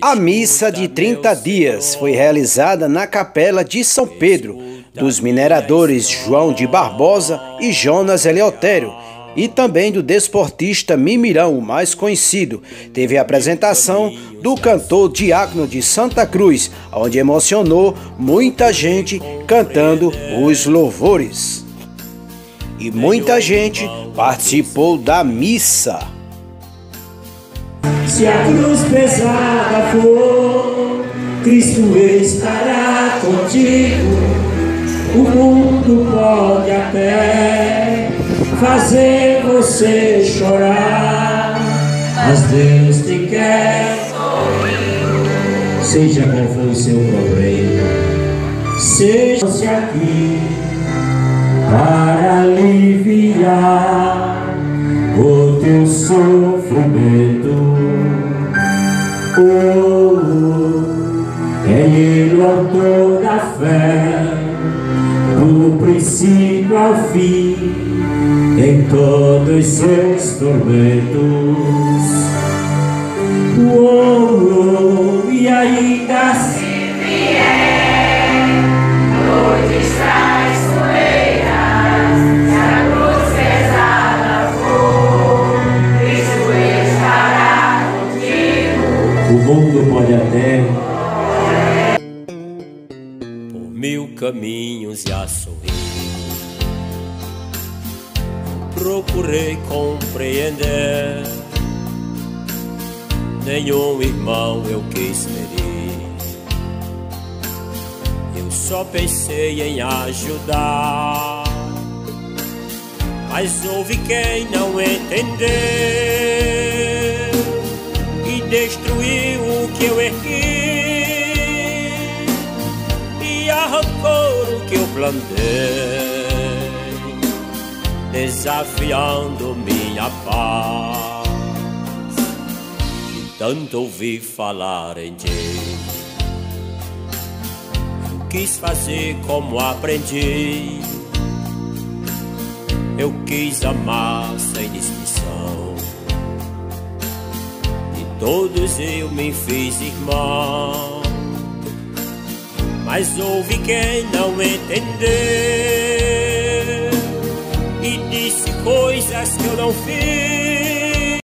A missa de 30 dias foi realizada na Capela de São Pedro, dos mineradores João de Barbosa e Jonas Eleutério, e também do desportista Mimirão, o mais conhecido. Teve a apresentação do cantor Diácono de Santa Cruz, onde emocionou muita gente cantando os louvores. E muita gente participou da missa. Se a cruz pesada for, Cristo estará contigo. O mundo pode até fazer você chorar, mas Deus te quer. Seja qual for o seu problema, seja-se aqui para aliviar o teu sofrimento. Oh, oh, é Ele o autor da fé, do princípio ao fim, em todos seus tormentos. Oh, oh, por mil caminhos já sorri. Procurei compreender. Nenhum irmão eu quis ferir. Eu só pensei em ajudar. Mas houve quem não entendeu e destruiu que eu ergui e arrancou o que eu plantei, desafiando minha paz. E tanto ouvi falar em ti, quis fazer como aprendi. Eu quis amar sem distinção todos eu me fiz irmão. Mas houve quem não entendeu e disse coisas que eu não fiz.